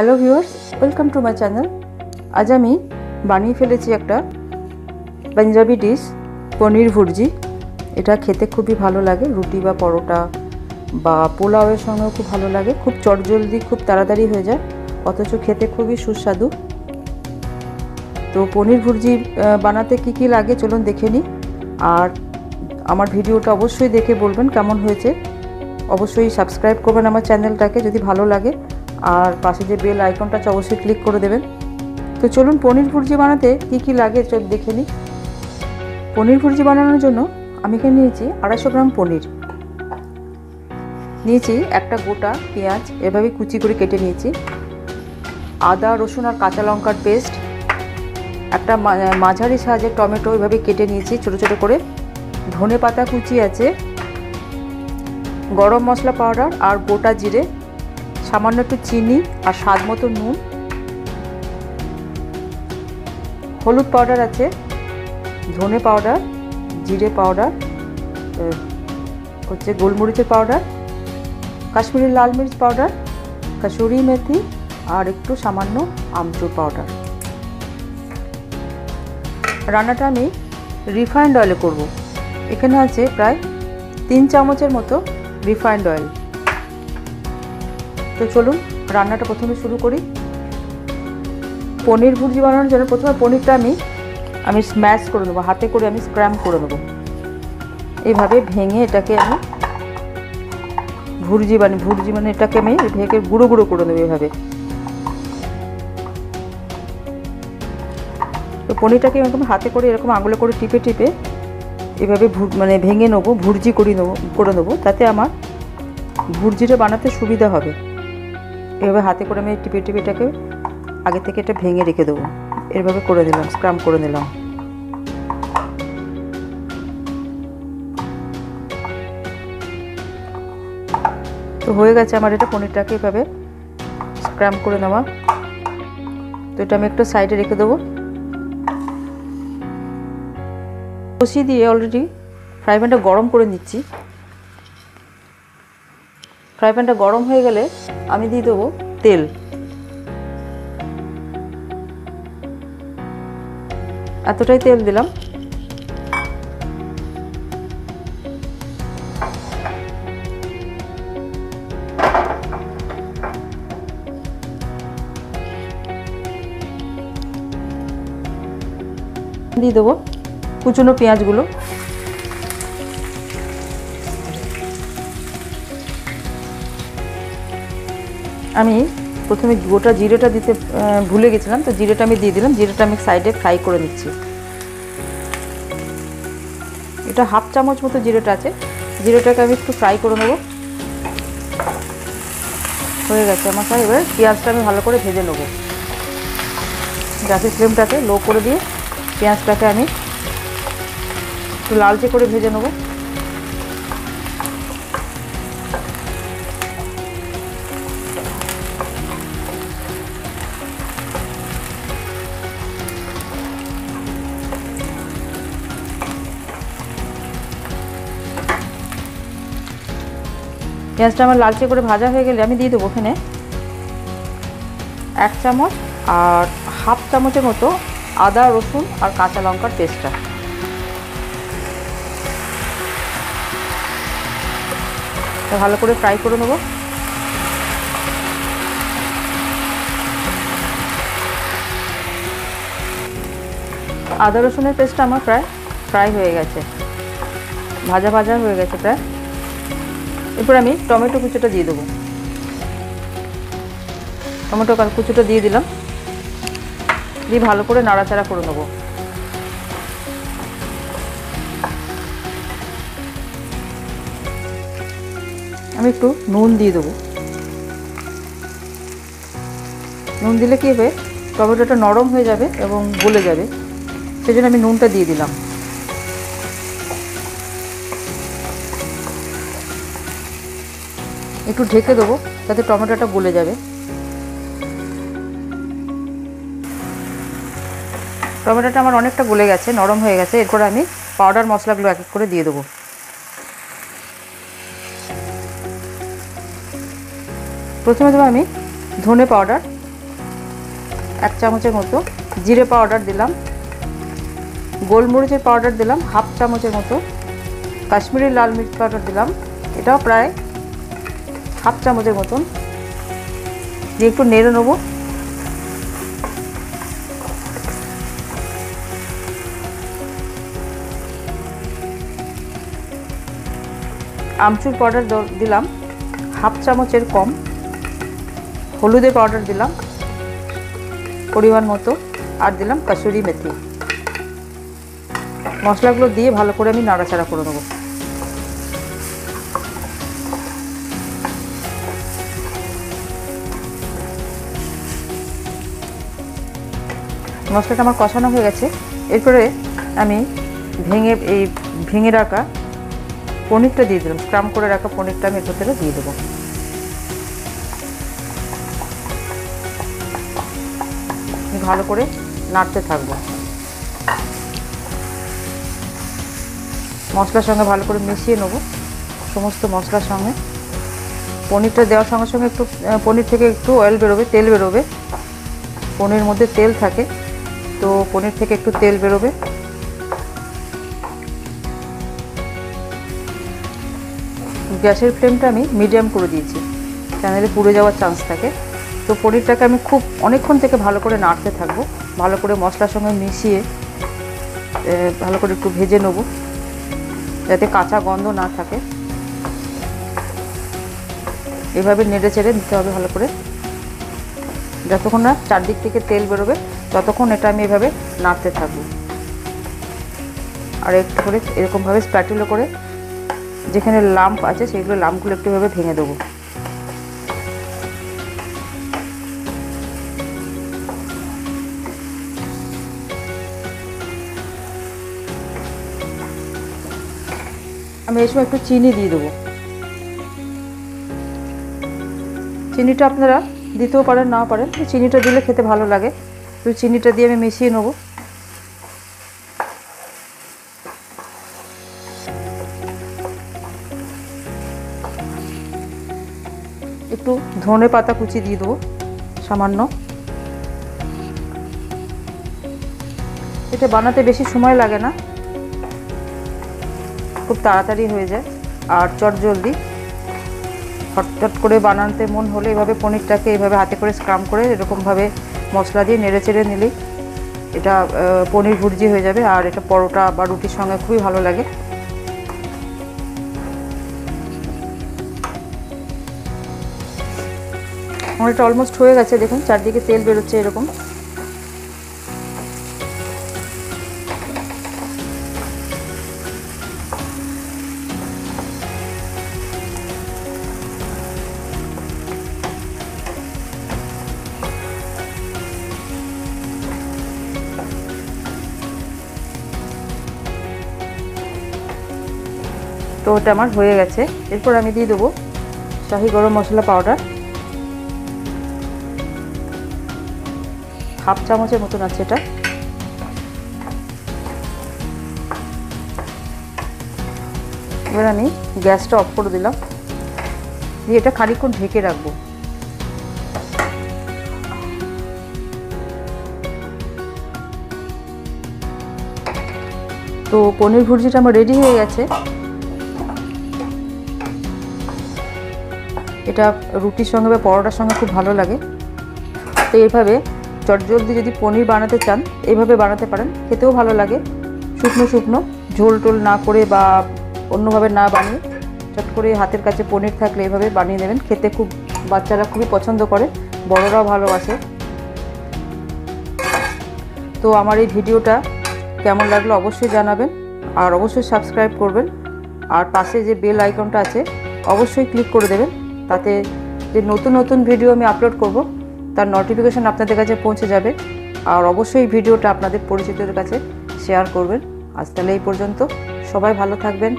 Hello viewers welcome to my channel আজ আমি বানিয়ে ফেলেছি একটা পাঞ্জাবি ডিশ পনির ভুর্জি। এটা খেতে খুবই ভালো লাগে, রুটি বা পরোটা বা পোলাওয়ের সঙ্গেও খুব ভালো লাগে। খুব চটজলদি, খুব তাড়াতাড়ি হয়ে যায়, অথচ খেতে খুবই সুস্বাদু। তো পনির ভুর্জি বানাতে কি কি লাগে চলুন দেখে নিই। আর আমার ভিডিওটা অবশ্যই দেখে বলবেন কেমন হয়েছে। অবশ্যই সাবস্ক্রাইব করবেন আমার চ্যানেলটাকে যদি ভালো লাগে। আর পাশে যে বেল আইকনটা আছে, অবশ্যই ক্লিক করে দেবেন। তো চলুন পনির ভুর্জি বানাতে কি কি লাগে চল দেখে নিই। পনির ভুর্জি বানানোর জন্য আমি এখানে নিয়েছি আড়াইশো গ্রাম পনির। নিয়েছি একটা গোটা পেঁয়াজ, এভাবে কুচি করে কেটে নিয়েছি। আদা, রসুন আর কাঁচা লঙ্কার পেস্ট একটা মাঝারি সাহায্যে টমেটো এভাবে কেটে নিয়েছি ছোটো ছোটো করে। ধনে পাতা কুচি আছে, গরম মশলা পাউডার আর গোটা জিরে। সামান্য একটু চিনি আর স্বাদ মতো নুন। হলুদ পাউডার আছে, ধনে পাউডার জিরে পাউডার হচ্ছে গোলমরিচের পাউডার কাশ্মীরি লাল মির্চ পাউডার কাসুরি মেথি আর একটু সামান্য আমচুর পাউডার রান্নাটা আমি রিফাইন্ড অয়েলে করব। এখানে আছে প্রায় তিন চামচের মতো রিফাইন্ড অয়েল তো চলুন, রান্নাটা প্রথমে শুরু করি। পনির ভুর্জি বানানোর জন্য প্রথমে পনিরটা আমি আমি স্ম্যাশ করে নেব, হাতে করে আমি স্ক্র্যাম করে নেব। এইভাবে ভেঙে এটাকে আমি ভুর্জি মানে ভুর্জি মানে এটাকে আমি ভেঙে গুঁড়ো গুঁড়ো করে নেব এইভাবে। তো পনিরটাকে এরকম হাতে করে এরকম আঙুলে করে টিপে টিপে এভাবে মানে ভেঙে নেব, ভুর্জি করে নেব করে নেব, তাতে আমার ভুর্জিটা বানাতে সুবিধা হবে। এভাবে হাতে করে আমি টিপে টিপে এটাকে আগে থেকে এটা ভেঙে রেখে দেবো। এভাবে করে নিলাম স্ক্রাম করে নিলাম। তো হয়ে গেছে আমার এটা পনিরটাকে এভাবে স্ক্রাম করে নেওয়া। তো এটা আমি একটু সাইডে রেখে দেবো। কষি দিয়ে অলরেডি ফ্রাই প্যানটা গরম করে নিচ্ছি। ফ্রাই প্যানটা গরম হয়ে গেলে আমি দিয়ে দেবো তেল। এতটাই তেল দিলাম। দিয়ে দেবো কুচনো পেঁয়াজগুলো। আমি প্রথমে গোটা জিরেটা দিতে ভুলে গেছিলাম, তো জিরেটা আমি দিয়ে দিলাম, জিরেটা আমি সাইডে ফ্রাই করে নিচ্ছি। এটা হাফ চামচ মতো জিরেটা আছে, জিরেটাকে আমি একটু ফ্রাই করে নেব। হয়ে গেছে আমার ফ্রাই, এবার পেঁয়াজটা আমি ভালো করে ভেজে নেব। গ্যাসের ফ্লেমটাকে লো করে দিয়ে পেঁয়াজটাকে আমি একটু লালচে করে ভেজে নেব। পেঁয়াজটা আমার লালচে করে ভাজা হয়ে গেলে আমি দিয়ে দেবো ওখানে এক চামচ আর হাফ চামচের মতো আদা, রসুন আর কাঁচা লঙ্কার পেস্টটা। ভালো করে ফ্রাই করে নেব। আদা, রসুনের পেস্টটা আমার প্রায় ফ্রাই হয়ে গেছে। ভাজা ভাজা হয়ে গেছে প্রায়। এরপর আমি টমেটো কুচোটা দিয়ে দেবো। টমেটো কুচোটা দিয়ে দিলাম। দিয়ে ভালো করে নাড়াচাড়া করে নেব। আমি একটু নুন দিয়ে দেবো। নুন দিলে কী হবে? টমেটোটা নরম হয়ে যাবে এবং গলে যাবে। সেই জন্য আমি নুনটা দিয়ে দিলাম। একটু ঢেকে দেবো যাতে টমেটোটা গলে যাবে। টমেটোটা আমার অনেকটা গলে গেছে, নরম হয়ে গেছে। এরপর আমি পাউডার মশলাগুলো এক এক করে দিয়ে দেবো। প্রথমে দেবো আমি ধনে পাউডার এক চামচের মতো জিরে পাউডার দিলাম, গোলমরিচের পাউডার দিলাম, হাফ চামচের মতো কাশ্মীরি লাল মির্চ পাউডার দিলাম। এটাও প্রায় হাফ চামচের মতন। দিয়ে একটু নেড়ে নেব। আমচুর পাউডার দিলাম। হাফ চামচের কম। হলুদের পাউডার দিলাম। পরিমাণ মতো। আর দিলাম কাসুরি মেথি। মশলাগুলো দিয়ে ভালো করে আমি নাড়াচাড়া করে নেব। মশলাটা আমার কষানো হয়ে গেছে। এরপরে আমি ভেঙে এই ভেঙে রাখা পনিরটা দিয়ে দিলাম। স্ক্রাম করে রাখা পনিরটা আমি ভেতরে দিয়ে দেবো। ভালো করে নাড়তে থাকব। মশলার সঙ্গে ভালো করে মিশিয়ে নেব। সমস্ত মশলার সঙ্গে। পনিরটা দেওয়ার সঙ্গে সঙ্গে একটু পনির থেকে একটু অয়েল বেরোবে, তেল বেরোবে। পনির মধ্যে তেল থাকে। তো পনির থেকে একটু তেল বেরোবে। গ্যাসের ফ্লেমটা আমি মিডিয়াম করে দিয়েছি। চ্যানেলে পুড়ে যাওয়ার চান্স থাকে। তো পনিরটাকে আমি খুব অনেকক্ষণ থেকে ভালো করে নাড়তে থাকব। ভালো করে মশলার সঙ্গে মিশিয়ে ভালো করে একটু ভেজে নেব। যাতে কাঁচা গন্ধ না থাকে। এভাবে নেড়ে চেড়ে নিতে হবে ভালো করে। যতক্ষণ না চারদিক থেকে তেল বেরোবে ততক্ষণ এটা আমি এভাবে নাড়তে থাকব। আর একটু করে এরকমভাবে স্প্যাটুলো করে যেখানে লাম্প আছে সেগুলো লাম্পগুলো একটু এভাবে ভেঙে দেবো। আমি এই সময় একটু চিনি দিয়ে দেবো। চিনিটা আপনারা দিতেও পারেন না পারেন। চিনিটা দিলে খেতে ভালো লাগে। তো চিনিটা দিয়ে আমি মিশিয়ে নেব। একটু ধনে পাতা কুচি দিয়ে দেবো, সামান্য। এটা বানাতে বেশি সময় লাগে না। খুব তাড়াতাড়ি হয়ে যায়। আর চট জলদি। হটচট করে বানাতে মন হলে এভাবে পনিরটাকে এভাবে হাতে করে স্ক্রাম করে এরকমভাবে মশলা দিয়ে নেড়ে চেড়ে নিলেই এটা পনির ভুর্জি হয়ে যাবে আর এটা পরোটা বা রুটির সঙ্গে খুবই ভালো লাগে। আমার এটা অলমোস্ট হয়ে গেছে, দেখুন, চারদিকে তেল বেরোচ্ছে এরকম। ওটা আমার হয়ে গেছে। এরপর আমি দিয়ে দেবো শাহি গরম মশলা পাউডার হাফ চামচের মতন আছে এটা। এবার আমি গ্যাসটা অফ করে দিলাম। দিয়ে এটা খানিক্ষণ ঢেকে রাখব। তো পনির ভুর্জিটা আমার রেডি হয়ে গেছে। এটা রুটির সঙ্গে বা পরোটার সঙ্গে খুব ভালো লাগে। তো এইভাবে চটজলদি যদি পনির বানাতে চান, এইভাবে বানাতে পারেন। খেতেও ভালো লাগে। শুকনো শুকনো, ঝোল টোল না করে বা অন্যভাবে না বানিয়ে চট করে হাতের কাছে পনির থাকলে এভাবে বানিয়ে নেবেন। খেতে খুব, বাচ্চারা খুবই পছন্দ করে, বড়রাও ভালোবাসে। তো আমার এই ভিডিওটা কেমন লাগল অবশ্যই জানাবেন আর অবশ্যই সাবস্ক্রাইব করবেন। আর পাশে যে বেল আইকনটা আছে, অবশ্যই ক্লিক করে দেবেন। তাতে যে নতুন নতুন ভিডিও আমি আপলোড করব, তার নোটিফিকেশান আপনাদের কাছে পৌঁছে যাবে। আর অবশ্যই ভিডিওটা আপনাদের পরিচিতদের কাছে শেয়ার করবেন। আজ তাহলে এই পর্যন্ত। সবাই ভালো থাকবেন।